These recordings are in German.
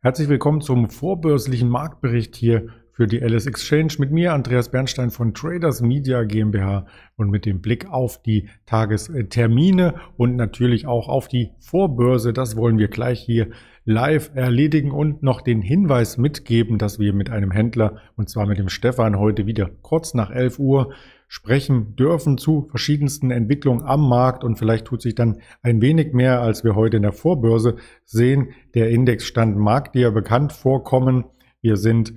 Herzlich willkommen zum vorbörslichen Marktbericht hier für die LS Exchange mit mir, Andreas Bernstein von Traders Media GmbH und mit dem Blick auf die Tagestermine und natürlich auch auf die Vorbörse. Das wollen wir gleich hier live erledigen und noch den Hinweis mitgeben, dass wir mit einem Händler und zwar mit dem Stefan heute wieder kurz nach 11 Uhr sprechen dürfen zu verschiedensten Entwicklungen am Markt und vielleicht tut sich dann ein wenig mehr, als wir heute in der Vorbörse sehen. Der Indexstand mag dir bekannt vorkommen. Wir sind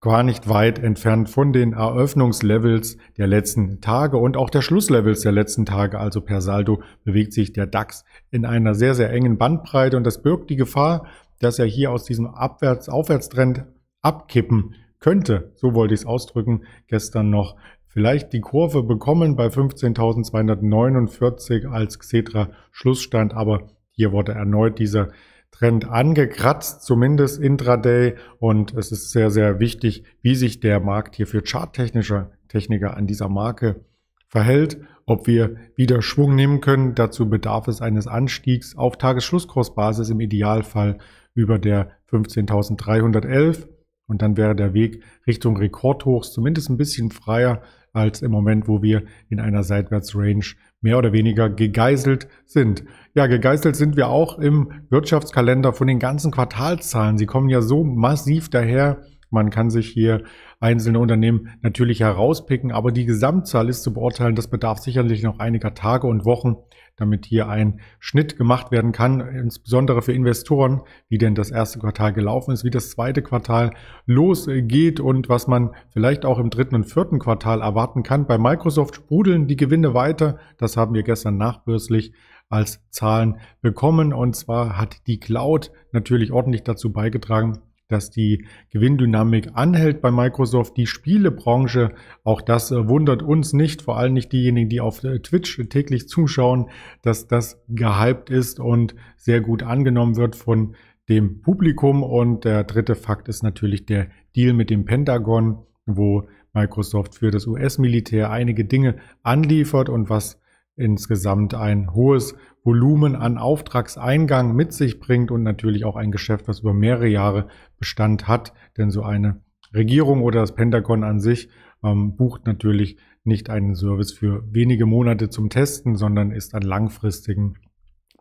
gar nicht weit entfernt von den Eröffnungslevels der letzten Tage und auch der Schlusslevels der letzten Tage. Also per Saldo bewegt sich der DAX in einer sehr, sehr engen Bandbreite und das birgt die Gefahr, dass er hier aus diesem Abwärts-Aufwärtstrend abkippen könnte. So wollte ich es ausdrücken. Gestern noch vielleicht die Kurve bekommen bei 15.249 als Xetra Schlussstand, aber hier wurde erneut dieser Trend angekratzt, zumindest intraday. Und es ist sehr, sehr wichtig, wie sich der Markt hier für charttechnische Techniker an dieser Marke verhält, ob wir wieder Schwung nehmen können. Dazu bedarf es eines Anstiegs auf Tagesschlusskursbasis im Idealfall über der 15.311. Und dann wäre der Weg Richtung Rekordhochs zumindest ein bisschen freier als im Moment, wo wir in einer Seitwärtsrange mehr oder weniger gegeißelt sind. Ja, gegeißelt sind wir auch im Wirtschaftskalender von den ganzen Quartalzahlen. Sie kommen ja so massiv daher. Man kann sich hier einzelne Unternehmen natürlich herauspicken, aber die Gesamtzahl ist zu beurteilen. Das bedarf sicherlich noch einiger Tage und Wochen, damit hier ein Schnitt gemacht werden kann, insbesondere für Investoren, wie denn das erste Quartal gelaufen ist, wie das zweite Quartal losgeht und was man vielleicht auch im dritten und vierten Quartal erwarten kann. Bei Microsoft sprudeln die Gewinne weiter. Das haben wir gestern nachbörslich als Zahlen bekommen. Und zwar hat die Cloud natürlich ordentlich dazu beigetragen, dass die Gewinndynamik anhält bei Microsoft. Die Spielebranche, auch das äh, wundert uns nicht, vor allem nicht diejenigen, die auf äh, Twitch täglich zuschauen, dass das gehypt ist und sehr gut angenommen wird von dem Publikum. Und der dritte Fakt ist natürlich der Deal mit dem Pentagon, wo Microsoft für das US-Militär einige Dinge anliefert und was insgesamt ein hohes Volumen an Auftragseingang mit sich bringt und natürlich auch ein Geschäft, was über mehrere Jahre Bestand hat. Denn so eine Regierung oder das Pentagon an sich ähm, bucht natürlich nicht einen Service für wenige Monate zum Testen, sondern ist an langfristigen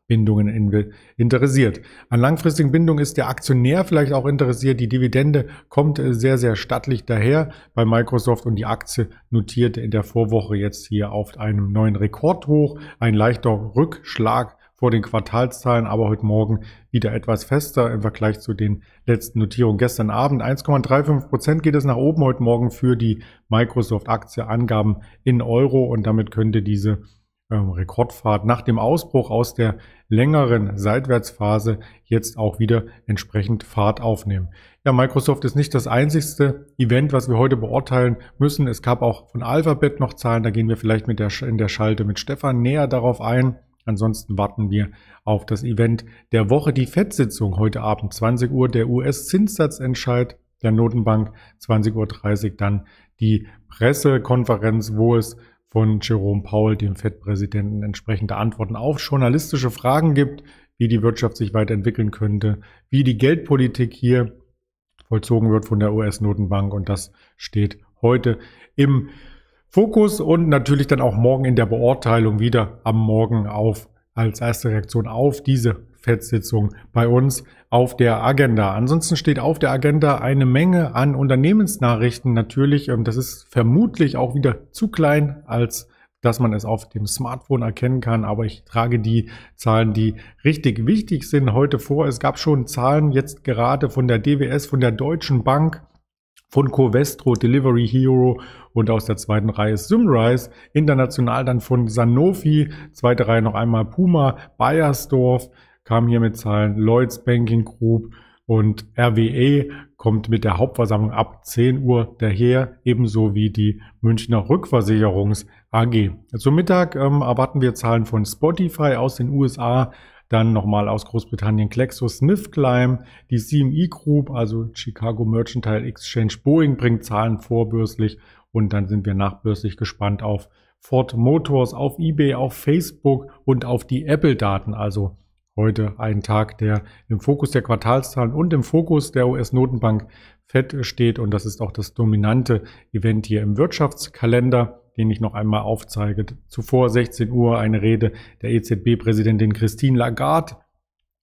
Bindungen interessiert. An langfristigen Bindungen ist der Aktionär vielleicht auch interessiert. Die Dividende kommt äh, sehr, sehr stattlich daher bei Microsoft und die Aktie notierte in der Vorwoche jetzt hier auf einem neuen Rekordhoch. Ein leichter Rückschlag vor den Quartalszahlen, aber heute Morgen wieder etwas fester im Vergleich zu den letzten Notierungen gestern Abend. 1,35 Prozent geht es nach oben heute Morgen für die Microsoft-Aktie. Angaben in Euro und damit könnte diese ähm, Rekordfahrt nach dem Ausbruch aus der längeren Seitwärtsphase jetzt auch wieder entsprechend Fahrt aufnehmen. Ja, Microsoft ist nicht das einzigste Event, was wir heute beurteilen müssen. Es gab auch von Alphabet noch Zahlen, da gehen wir vielleicht mit der, in der Schalte mit Stefan näher darauf ein. Ansonsten warten wir auf das Event der Woche, die FED-Sitzung heute Abend 20 Uhr, der US-Zinssatzentscheid der Notenbank 20.30 Uhr, dann die Pressekonferenz, wo es von Jerome Powell, dem FED-Präsidenten, entsprechende Antworten auf journalistische Fragen gibt, wie die Wirtschaft sich weiterentwickeln könnte, wie die Geldpolitik hier vollzogen wird von der US-Notenbank. Und das steht heute im Fokus und natürlich dann auch morgen in der Beurteilung wieder am Morgen auf als erste Reaktion auf diese FED-Sitzung bei uns auf der Agenda. Ansonsten steht auf der Agenda eine Menge an Unternehmensnachrichten. Natürlich, ähm, das ist vermutlich auch wieder zu klein, als dass man es auf dem Smartphone erkennen kann. Aber ich trage die Zahlen, die richtig wichtig sind, heute vor. Es gab schon Zahlen jetzt gerade von der DWS, von der Deutschen Bank von Covestro, Delivery Hero und aus der zweiten Reihe Symrise. International dann von Sanofi, zweite Reihe noch einmal Puma, Bayersdorf kam hier mit Zahlen, Lloyds Banking Group und RWE kommt mit der Hauptversammlung ab 10 Uhr daher, ebenso wie die Münchner Rückversicherungs AG. Zum Mittag ähm, erwarten wir Zahlen von Spotify aus den USA, dann nochmal aus Großbritannien GlaxoSmithKline, die CME Group, also Chicago Mercantile Exchange Boeing bringt Zahlen vorbörslich und dann sind wir nachbörslich gespannt auf Ford Motors, auf eBay, auf Facebook und auf die Apple-Daten. Also heute ein Tag, der im Fokus der Quartalszahlen und im Fokus der US-Notenbank FED steht. Und das ist auch das dominante Event hier im Wirtschaftskalender, den ich noch einmal aufzeige. Zuvor 16 Uhr eine Rede der EZB-Präsidentin Christine Lagarde.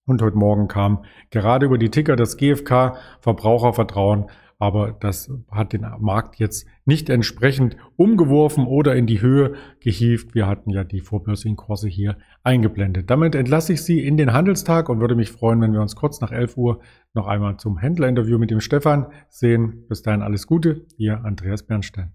Und heute Morgen kam gerade über die Ticker das GfK Verbrauchervertrauen aber das hat den Markt jetzt nicht entsprechend umgeworfen oder in die Höhe gehievt. Wir hatten ja die vorbörslichen Kurse hier eingeblendet. Damit entlasse ich Sie in den Handelstag und würde mich freuen, wenn wir uns kurz nach 11 Uhr noch einmal zum Händlerinterview mit dem Stefan sehen. Bis dahin alles Gute, Ihr Andreas Bernstein.